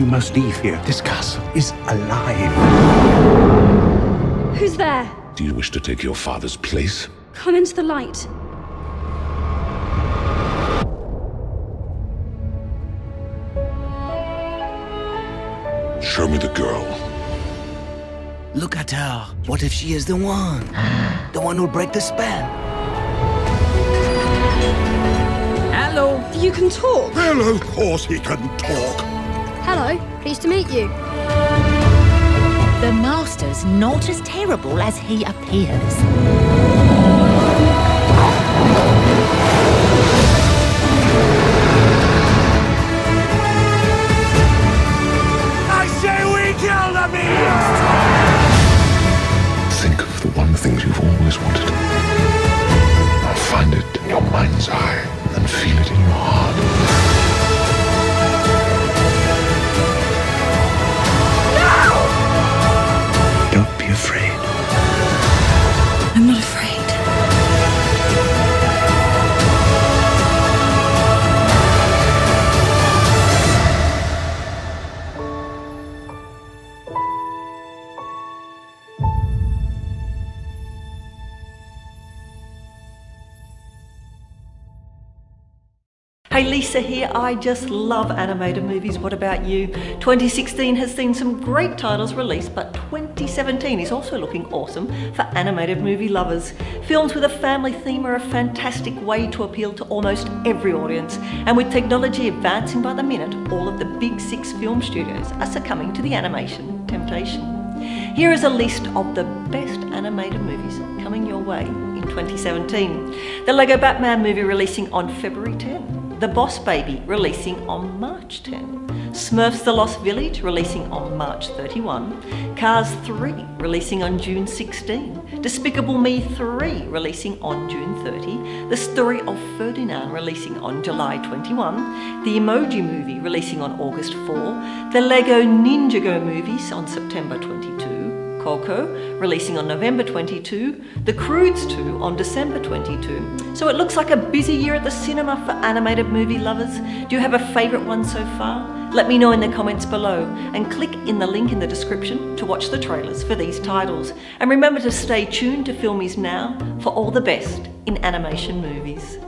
You must leave here. This castle is alive. Who's there? Do you wish to take your father's place? Come into the light. Show me the girl. Look at her. What if she is the one? The one who'll break the spell? Hello. You can talk. Well, of course he can talk. Hello. Pleased to meet you. The Master's not as terrible as he appears. I say we kill the beast! Think of the one thing you've always wanted. Find it in your mind's eye and feel it in your heart. Afraid. Hey, Lisa here. I just love animated movies. What about you? 2016 has seen some great titles released, but 2017 is also looking awesome for animated movie lovers. Films with a family theme are a fantastic way to appeal to almost every audience. And with technology advancing by the minute, all of the big six film studios are succumbing to the animation temptation. Here is a list of the best animated movies coming your way in 2017. The Lego Batman movie releasing on February 10. The Boss Baby releasing on March 10. Smurfs The Lost Village releasing on March 31. Cars 3 releasing on June 16. Despicable Me 3 releasing on June 30. The Story of Ferdinand releasing on July 21. The Emoji Movie releasing on August 4. The Lego Ninjago movies on September 22. Coco, releasing on November 22, The Croods 2 on December 22. So it looks like a busy year at the cinema for animated movie lovers. Do you have a favourite one so far? Let me know in the comments below and click in the link in the description to watch the trailers for these titles. And remember to stay tuned to FilmIsNow for all the best in animation movies.